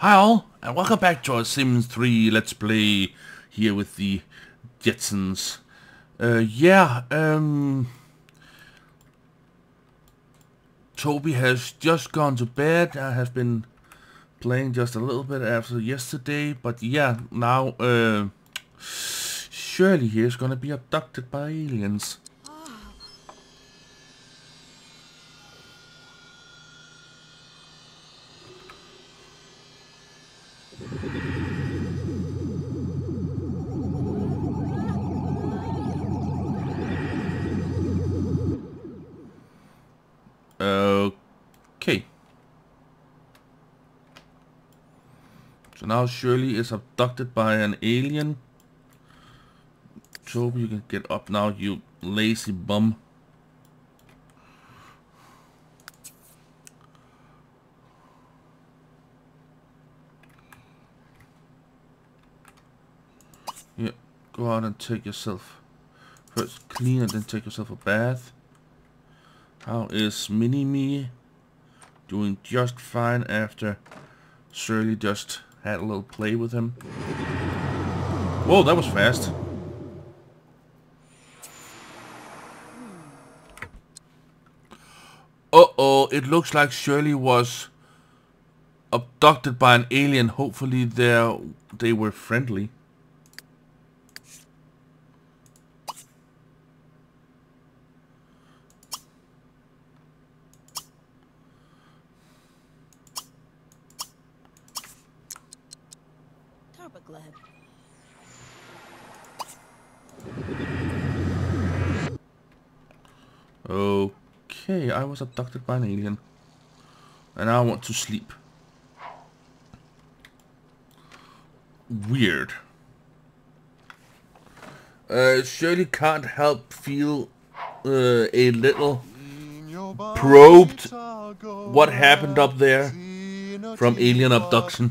Hi all, and welcome back to our Sims 3 Let's Play here with the Jetsons. Uh, yeah, um... Toby has just gone to bed. I have been playing just a little bit after yesterday, but yeah, now, uh... Shirley here is gonna be abducted by aliens. Now Shirley is abducted by an alien. Job, you can get up now, you lazy bum. Yeah, go out and take yourself. First clean and then take yourself a bath. How is Mini-Me? Doing just fine after Shirley just had a little play with him. Whoa, that was fast. Uh-oh, it looks like Shirley was abducted by an alien. Hopefully they they were friendly. Okay, I was abducted by an alien. And I want to sleep. Weird. Uh, Shirley can't help feel uh, a little probed what happened up there from alien abduction.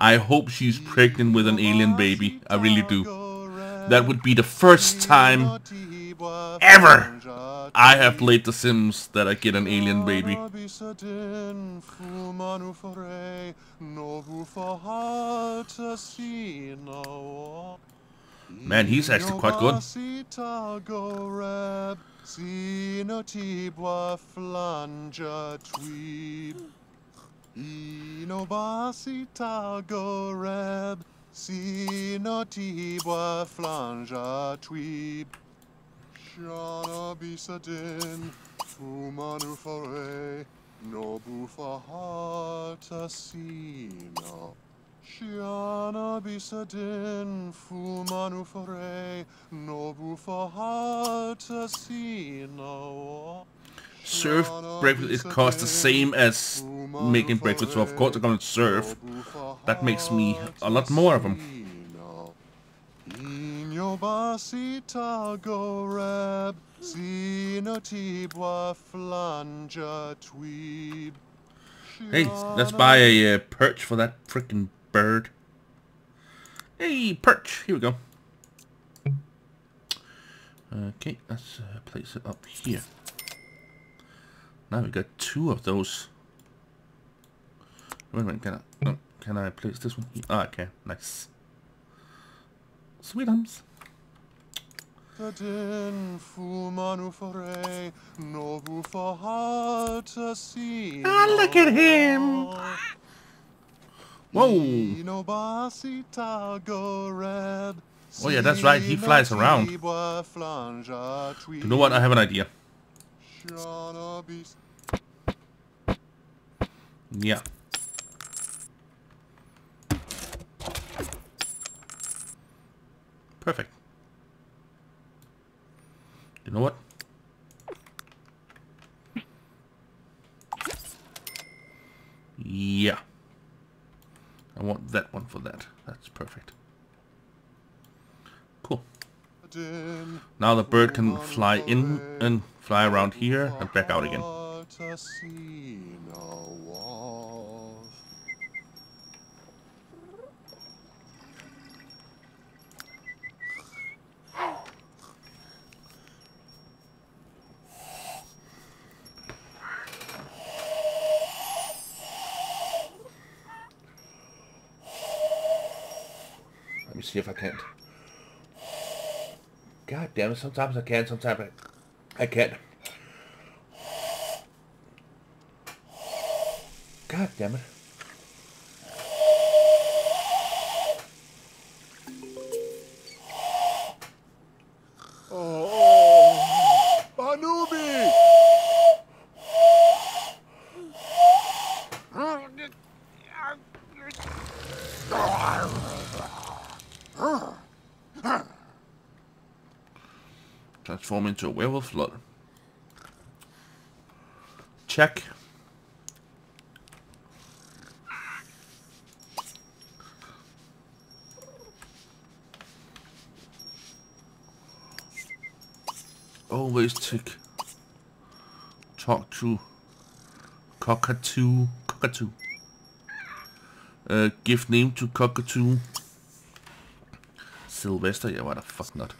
I hope she's pregnant with an alien baby. I really do. That would be the first time ever I have played The Sims that I get an alien baby. Man, he's actually quite good. Flanja tweeb. Shana bisadin, fumanu sino. Shiana bisadin, fumanu fahata sino. Serve breakfast is cost the same as making breakfast, so of course I'm gonna serve. That makes me a lot more of them. Goreb, flanja tweeb. Hey, let's buy a uh, perch for that freaking bird. Hey, perch. Here we go. Okay, let's uh, place it up here. Now we got two of those. Wait a minute, can I, oh, can I place this one here? Ah, okay, nice. Sweetums. Ah, look at him! Whoa! Oh yeah, that's right, he flies around. You know what, I have an idea. Yeah. Perfect. You know what? Yeah. I want that one for that. That's perfect. Cool. Now the bird can fly in and fly around here and back out again. Me see if I can't. God damn it, sometimes I can, sometimes I, I can't. God damn it. Transform into a werewolf lot. Check. Always tick. Talk to cockatoo. Cockatoo. Uh, give name to cockatoo. Sylvester, yeah, why the fuck not?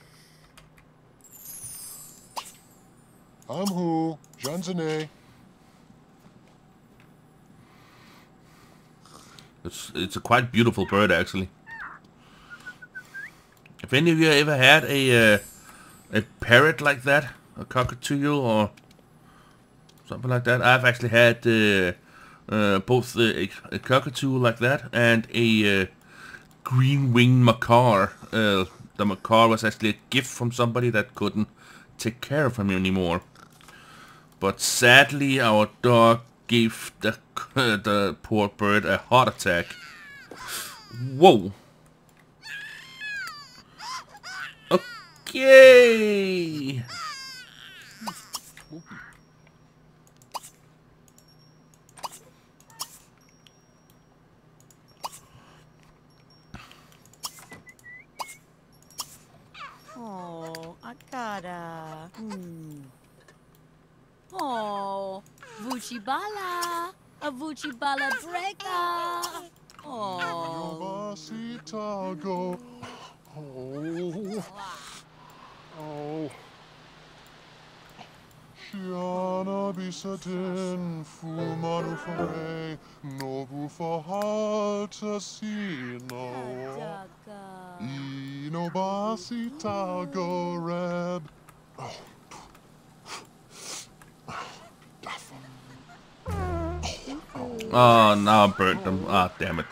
I'm who? Janzane. It's it's a quite beautiful bird actually. If any of you ever had a uh, a parrot like that, a cockatoo or something like that, I've actually had uh, uh, both a, a cockatoo like that and a uh, green winged macaw. Uh, the macaw was actually a gift from somebody that couldn't take care of him anymore. But sadly, our dog gave the the poor bird a heart attack. Whoa. Okay. Oh, Akara. Hmm. Oh, Vuchibala. A Vuchibala breaker. Oh. Yobasita go. Oh. Oh. Shiana bisatin fumanu fare nobu fahalta sino. Daka. Inobasita go reb. Oh, now I burnt them. Ah, damn it.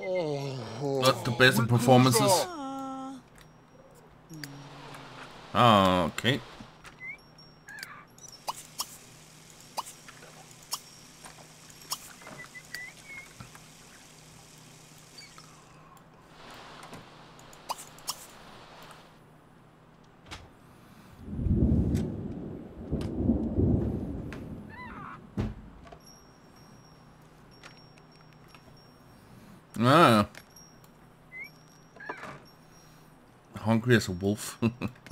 Oh. Not the best performances. Ah. Oh, okay. Ah. Hungry as a wolf.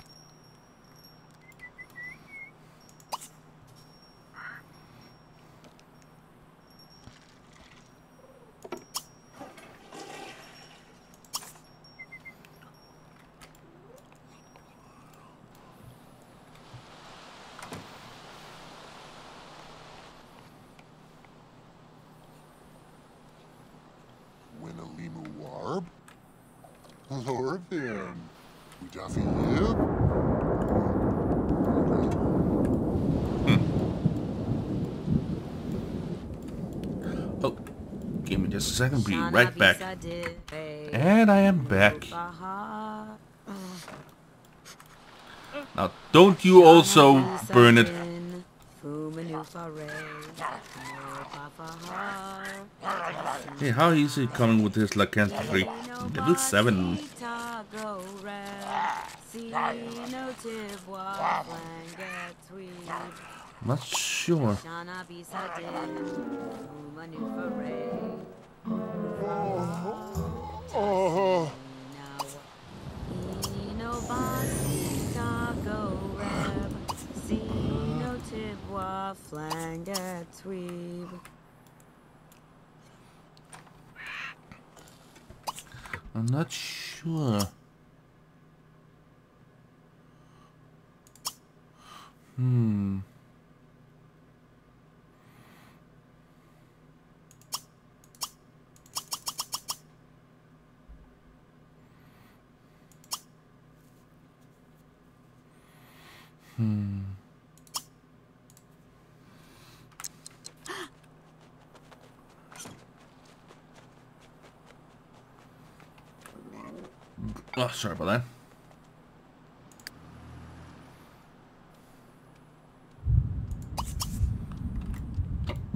just a second. Be right back. And I am back. Now, don't you also burn it. Hey, how is he coming with his lycanthropy? Level 7. Not sure. I'm not sure. Hmm. Oh, sorry about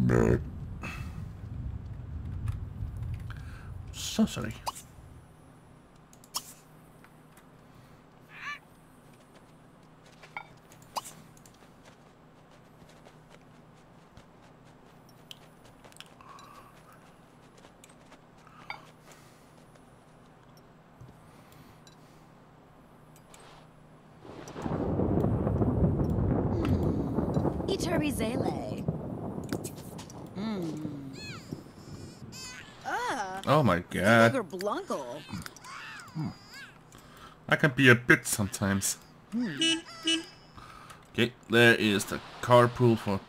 that. So sorry. Iterizele. Hmm. Ah, Oh my god. Sugar I can be a bit sometimes. Okay, there is the carpool for...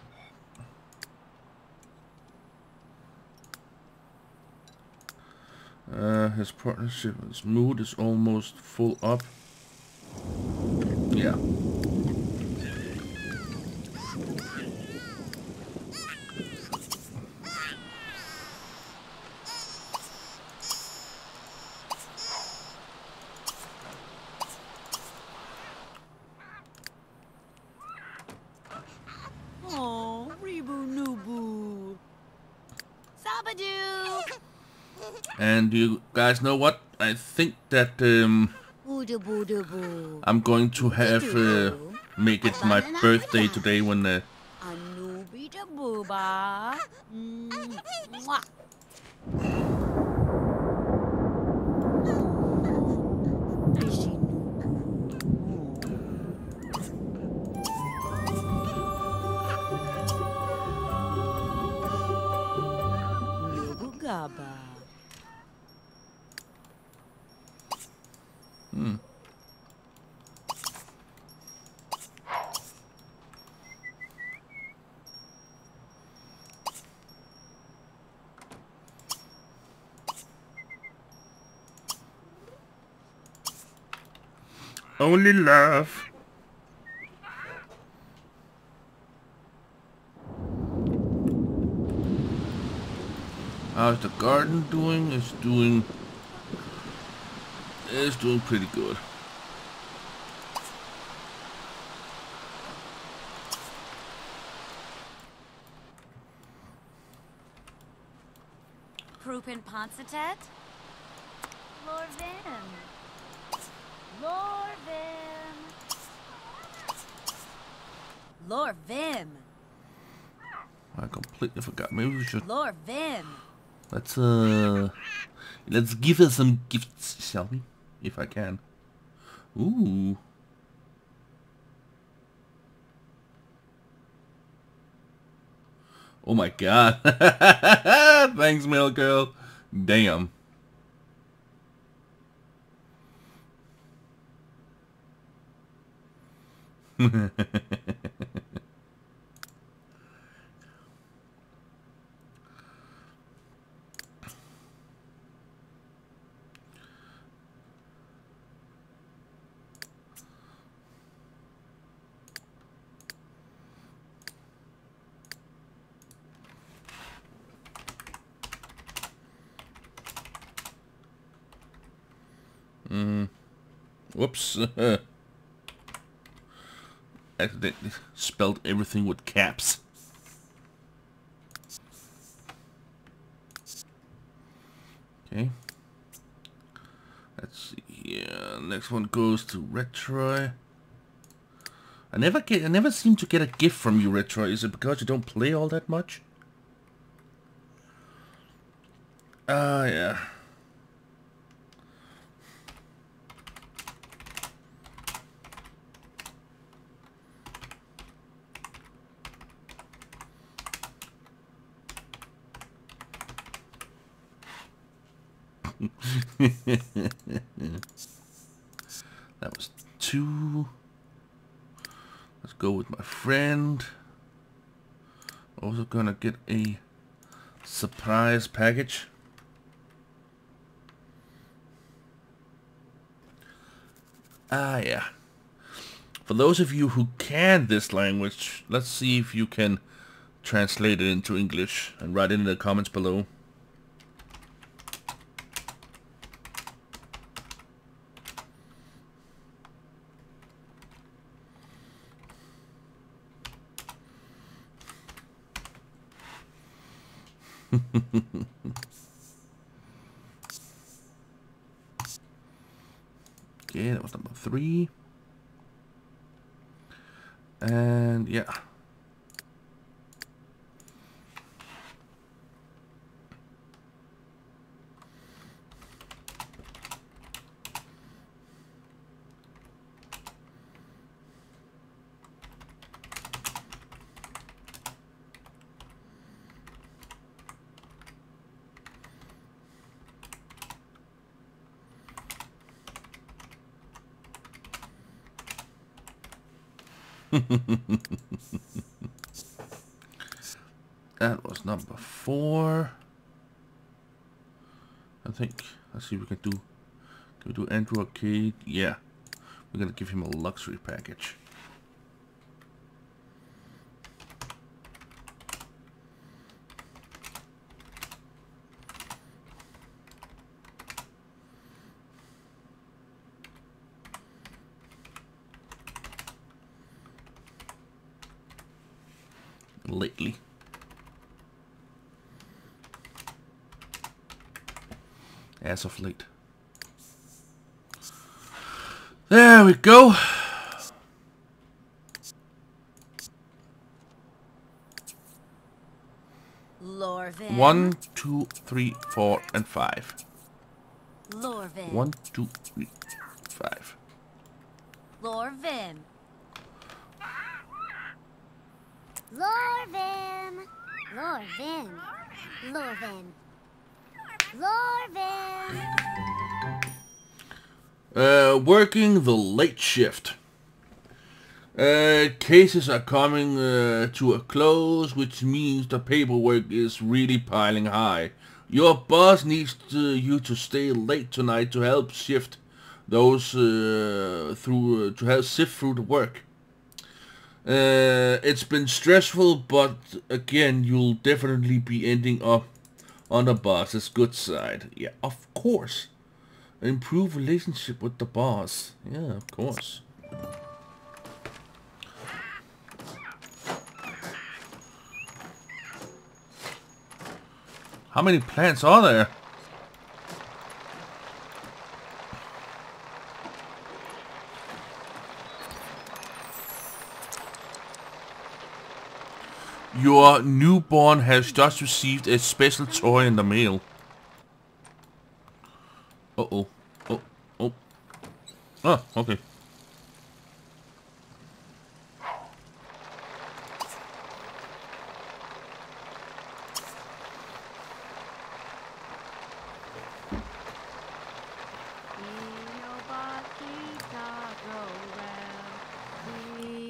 Uh, his partnership, his mood is almost full up. Yeah. Oh, Rebu Nubu. Sabadoo. And you guys know what? I think that um. I'm going to have uh, make it my birthday today when uh, gaba. Only love. How's the garden doing? It's doing. It's doing pretty good. Prupin Ponsatet? Lorvin. Lorvin. Lorvin. I completely forgot. Maybe we should Lorvin. let's uh let's give her some gifts, shall we? If I can. Ooh. Oh my god. Thanks, Mail Girl. Damn. Mm-hmm. Whoops. Accidentally spelled everything with caps. Okay. Let's see here. Next one goes to Retroy. I never get I never seem to get a gift from you, Retro. Is it because you don't play all that much? Ah, yeah. That was two. Let's go with my friend. Also gonna get a surprise package. Ah, yeah. For those of you who can this language, let's see if you can translate it into English and write it in the comments below. okay, that was number three. And yeah. that was number four. I think. Let's see if we can do. Can we do Andrew Arcade? Yeah. We're gonna give him a luxury package. Lately. As of late. There we go. Lorvin. One, two, three, four, and five. Lorvin. One, two, three, five. Lorvin. Lorvin. Lorvin. Lorvin. Lorvin. Uh, working the late shift. Uh, cases are coming uh, to a close, which means the paperwork is really piling high. Your boss needs to, you to stay late tonight to help shift those uh, through to help sift through the work. Uh, it's been stressful, but again, you'll definitely be ending up on the boss's good side. Yeah, of course. Improve relationship with the boss. Yeah, of course. How many plants are there? Your newborn has just received a special toy in the mail. Uh-oh. Oh, oh. Ah, okay.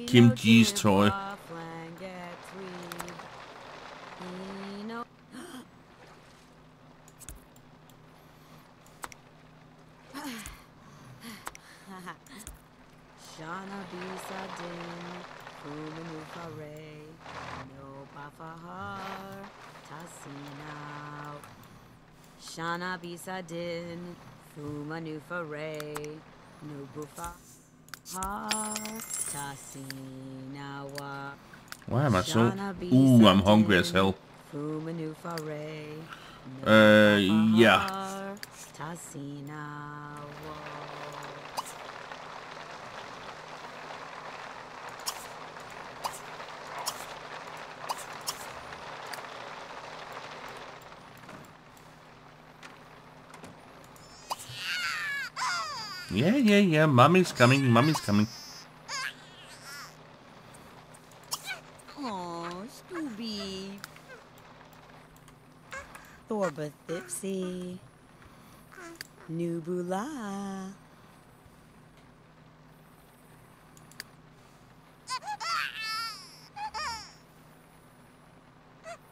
Kim G's toy. Shana bisa din, kumenu fare, no bafahar, tasinau. Shana bisa din, fumanu fare, no bufa har, tasinawa. Why am I so... Ooh, I'm hungry as hell. Fumanu fare, no Uh, yeah. Yeah, yeah, yeah. Mommy's coming. Mommy's coming. Aw, Scooby. Thorba Thipsy. Nubula.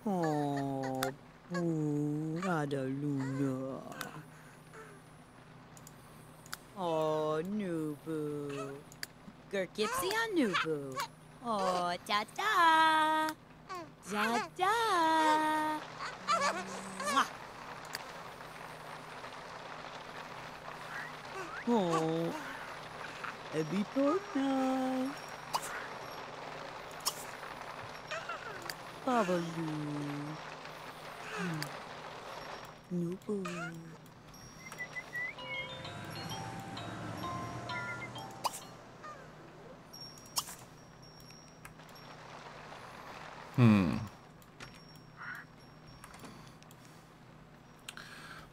Oh, boo, Adaluna. Oh, Nubu. Gergipsy on Nubu. Oh, da da. Da da. Mwah. Oh, Abby Portna. Babaloo. Hmm. Nubu.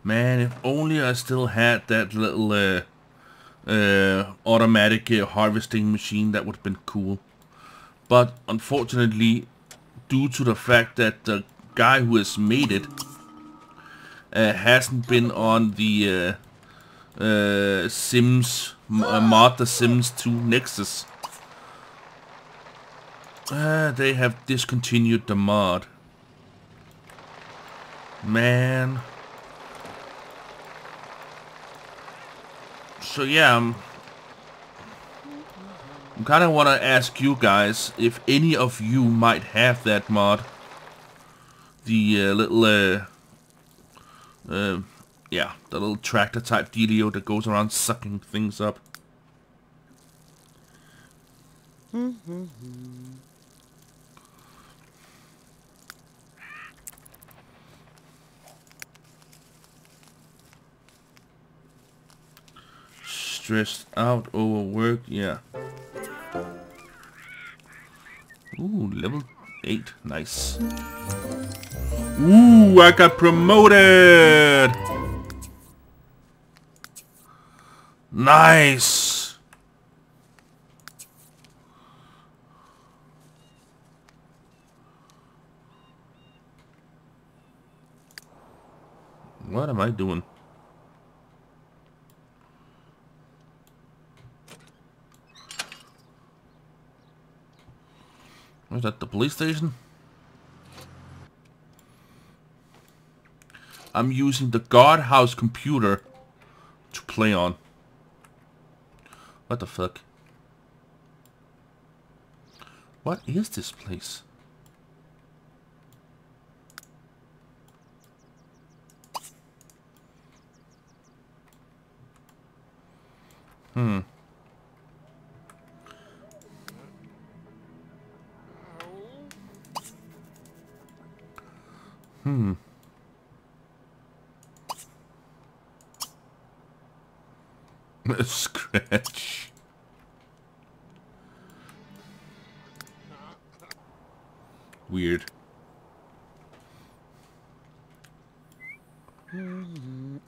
Man, if only I still had that little uh, uh, automatic uh, harvesting machine, that would have been cool. But unfortunately, due to the fact that the guy who has made it uh, hasn't been on the uh, uh, Sims uh, mod, the Sims 2 Nexus, uh, they have discontinued the mod. Man. So yeah, I'm, I'm kind of want to ask you guys if any of you might have that mod. The uh, little, uh, uh, yeah, the little tractor type dealio that goes around sucking things up. Stressed out over work, yeah. Ooh, level 8, nice. Ooh, I got promoted! Nice! What am I doing? Was that the police station? I'm using the guardhouse computer to play on. What the fuck? What is this place? Hmm. Hmm. Scratch. Weird. Ooh,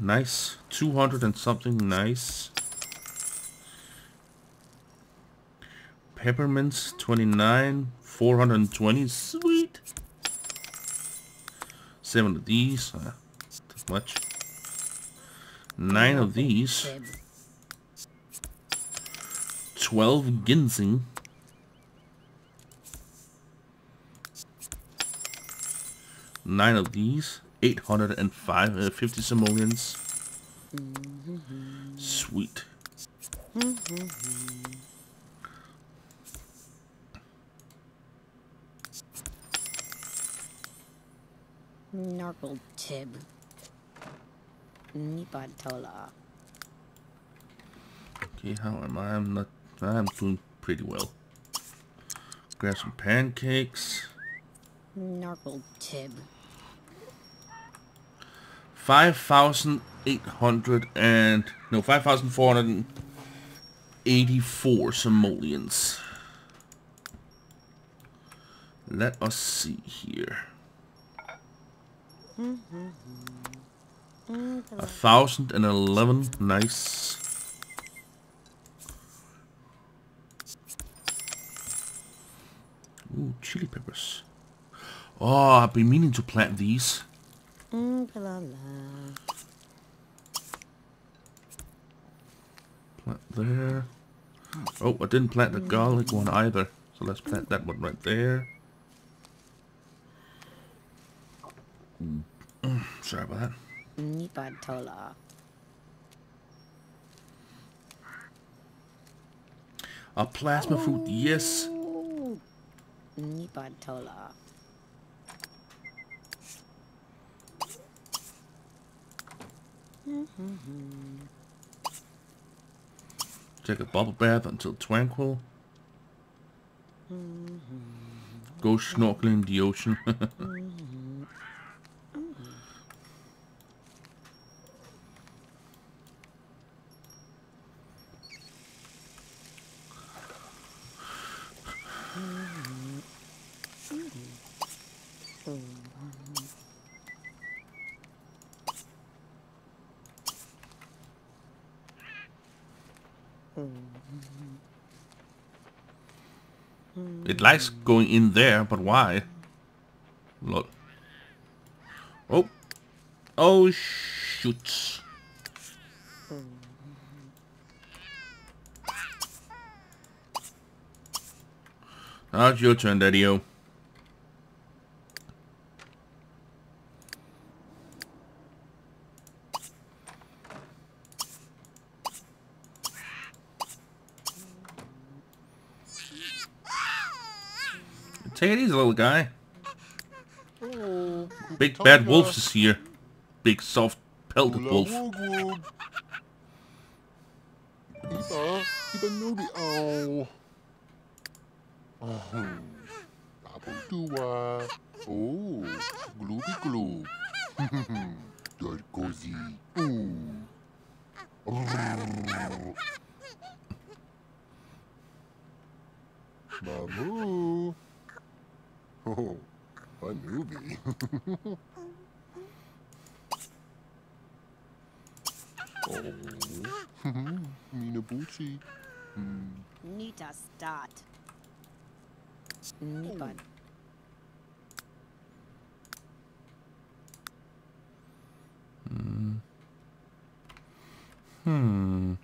nice. 200 and something nice. Peppermints, 29. 420, sweet. Seven of these, uh, too much. Nine of these. 12 ginseng. Nine of these. 805, uh, 50 simoleons. Sweet. Narkle Tib. Nipatola. Okay, how am I? I'm not. I'm doing pretty well. Grab some pancakes. Narkle Tib. 5,800 and... No, 5,484 simoleons. Let us see here. A thousand and eleven, nice. Ooh, chili peppers. Oh, I've been meaning to plant these. Mm, la la. Plant there. Oh, I didn't plant the garlic one either. So let's plant that one right there. Mm, Sorry about that. Nipatola. A plasma fruit, yes. Nipatola. Take a bubble bath until tranquil. Go snorkeling in the ocean. likes going in there, but why? Look. Oh. Oh, shoot. Now it's your turn, Daddy-O. Take it easy, little guy. Oh, Big bad wolf is here. Big soft pelted wolf. woog woog. Iba, iba. Oh, Abu. Oh, glooby gloo. Dirt cozy. Ooh. Mamu. Oh, a newbie. oh, Minabuchi. Nita start. Nipan. Hmm. Hmm.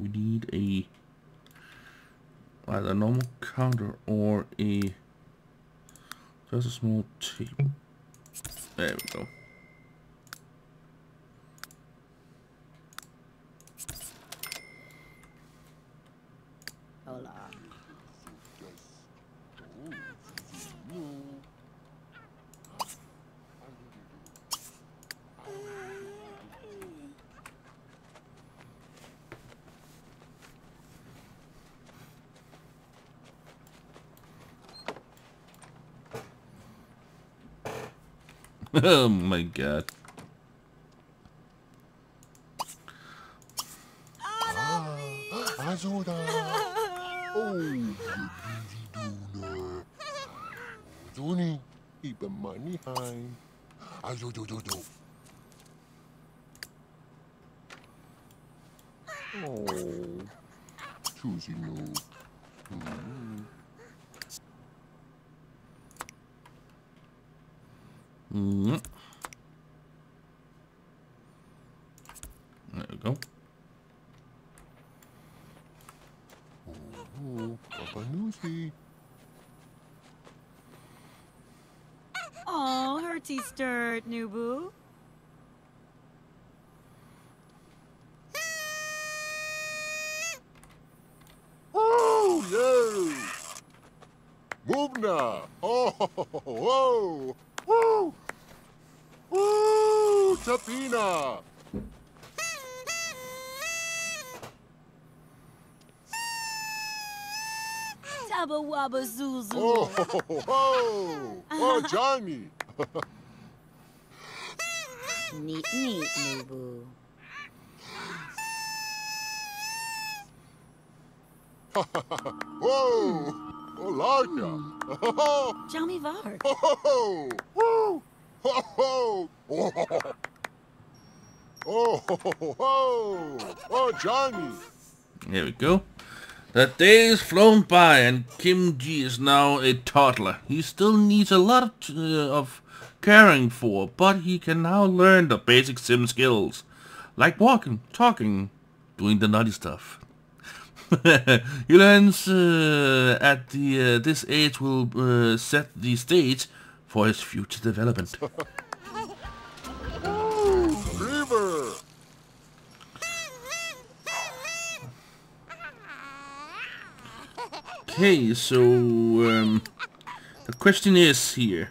We need a either a normal counter or a just a small table. There we go. Oh my god. Azoda. Oh, you donor. Zuni, keep the money high. Oh, choosy no. Hmm. Mm. There we go. Oh, Papa Nusi. Oh, Herty stirred, Nubu. Oh, yeah. Move now. Oh, whoa. Tapina. Tabba wabba zuzu. Oh, oh, oh, Johnny. Neat, neat, Nubu. Whoa, oh, Larka. Oh, Jammy Varg. oh, woo. Oh, oh. Oh, ho, ho, ho. Oh, Johnny. There we go. The days flown by and Kim Ji is now a toddler. He still needs a lot of, uh, of caring for, but he can now learn the basic sim skills. Like walking, talking, doing the naughty stuff. he learns uh, at the uh, this age will uh, set the stage for his future development. Okay, so um, the question is here.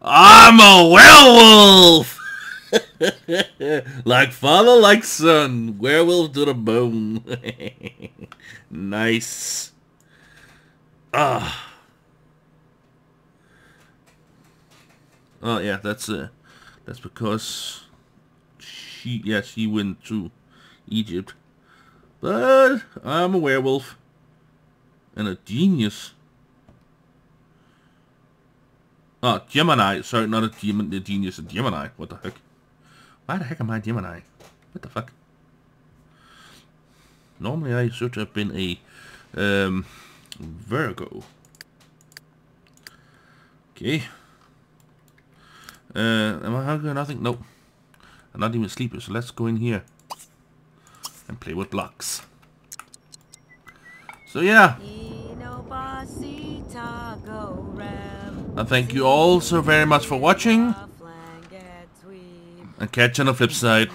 I'm a werewolf! like father, like son, werewolf to the bone. nice. Ah. Oh yeah, that's uh, that's because she, yeah, she went to Egypt. But I'm a werewolf. And a genius. Oh, Gemini. Sorry, not a Gemini, a genius, a Gemini. What the heck? Why the heck am I Gemini? What the fuck? Normally I should have been a um, Virgo. Okay. Uh, am I hungry? or Nothing? Nope. I'm not even sleepy, so let's go in here and play with blocks. So yeah. I thank you all so very much for watching and catch you on the flip side.